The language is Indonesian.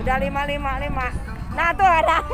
Udah lima lima lima. Nah tuh ada.